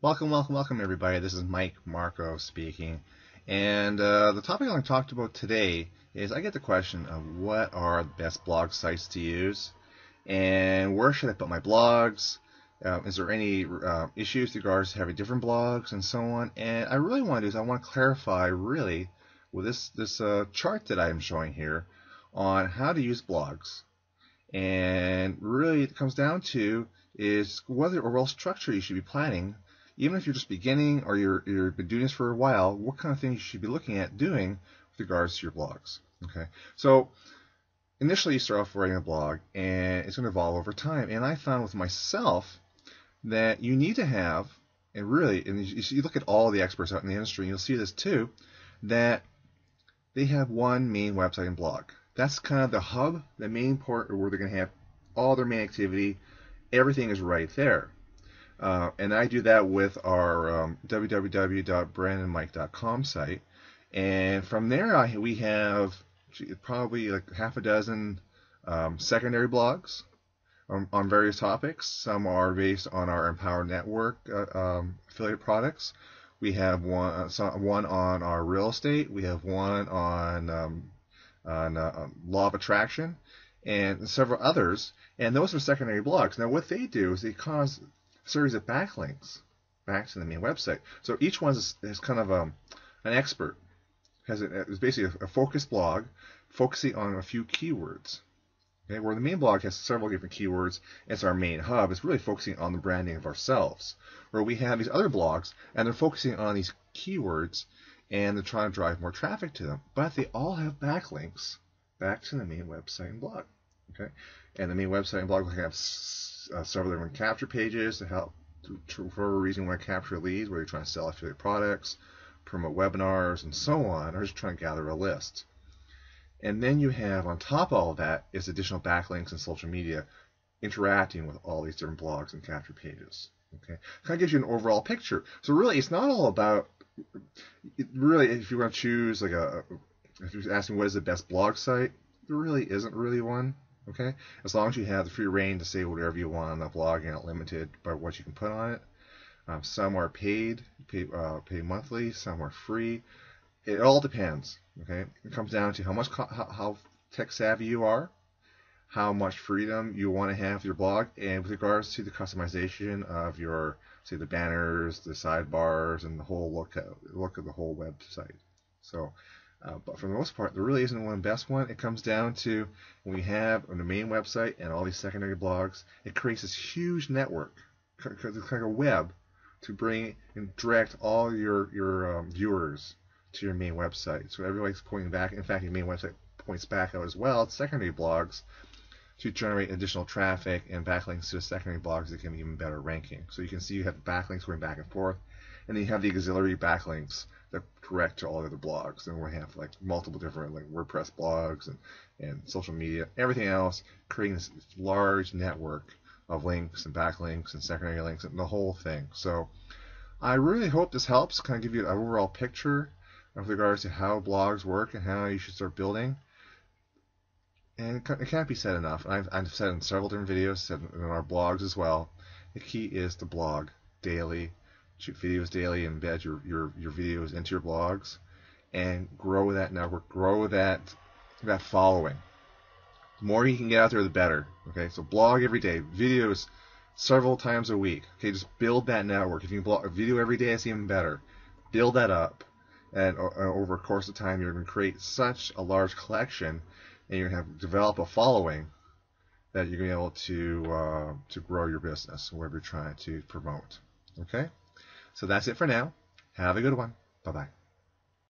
Welcome, welcome, welcome, everybody. This is Mike Marko speaking. And uh, the topic I'm going to talk about today is I get the question of what are the best blog sites to use and where should I put my blogs? Uh, is there any uh, issues with regards to having different blogs and so on? And I really want to do is I want to clarify really with this this uh, chart that I'm showing here on how to use blogs. And really, it comes down to is whether or overall structure you should be planning even if you're just beginning or you're you've been doing this for a while, what kind of things you should be looking at doing with regards to your blogs. Okay, so initially you start off writing a blog, and it's going to evolve over time. And I found with myself that you need to have, and really, and you, you look at all the experts out in the industry, and you'll see this too, that they have one main website and blog. That's kind of the hub, the main part where they're going to have all their main activity. Everything is right there. Uh, and I do that with our um, www.brenandmike.com site. And from there, I, we have probably like half a dozen um, secondary blogs on, on, various topics. Some are based on our Empower Network uh, um, affiliate products. We have one uh, one on our real estate. We have one on um, on uh, law of attraction, and several others. And those are secondary blogs. Now, what they do is they cause series of backlinks back to the main website. So each one is, is kind of a, um, an expert. Has a, basically a, a focused blog focusing on a few keywords. Okay, where the main blog has several different keywords, it's our main hub. It's really focusing on the branding of ourselves. Where we have these other blogs, and they're focusing on these keywords, and they're trying to drive more traffic to them. But they all have backlinks back to the main website and blog. Okay, and the main website and blog will have uh, several different capture pages to help to, to, for a reason you want to capture leads, where you're trying to sell affiliate products, promote webinars, and so on, or just trying to gather a list. And then you have on top of all of that is additional backlinks and social media interacting with all these different blogs and capture pages. Okay, kind of gives you an overall picture. So really, it's not all about. Really, if you want to choose like a, if you're asking what is the best blog site, there really isn't really one. Okay, as long as you have the free reign to say whatever you want on the blog, you're not limited by what you can put on it. Um, some are paid, pay, uh, pay monthly. Some are free. It all depends. Okay, it comes down to how much how, how tech savvy you are, how much freedom you want to have your blog, and with regards to the customization of your say the banners, the sidebars, and the whole look at, look of the whole website. So uh, but for the most part, there really isn't one best one. It comes down to when we have on the main website and all these secondary blogs, it creates this huge network, it's like a web, to bring and direct all your your um, viewers to your main website. So everybody's pointing back. In fact, your main website points back out as well. to secondary blogs to generate additional traffic and backlinks to the secondary blogs that can even better ranking. So you can see you have backlinks going back and forth, and then you have the auxiliary backlinks that direct to all the other blogs. And we have like multiple different like WordPress blogs and, and social media, everything else, creating this large network of links and backlinks and secondary links and the whole thing. So I really hope this helps kind of give you an overall picture with regards to how blogs work and how you should start building. And it can't be said enough. I've, I've said in several different videos, said in our blogs as well. The key is to blog daily shoot videos daily, embed your, your, your videos into your blogs, and grow that network, grow that that following. The more you can get out there, the better. Okay, so blog every day, videos several times a week. Okay, just build that network. If you blog a video every day, it's even better. Build that up, and uh, over a course of time, you're going to create such a large collection, and you're going to have develop a following that you're going to be able to uh, to grow your business, whatever you're trying to promote. Okay. So that's it for now. Have a good one. Bye bye.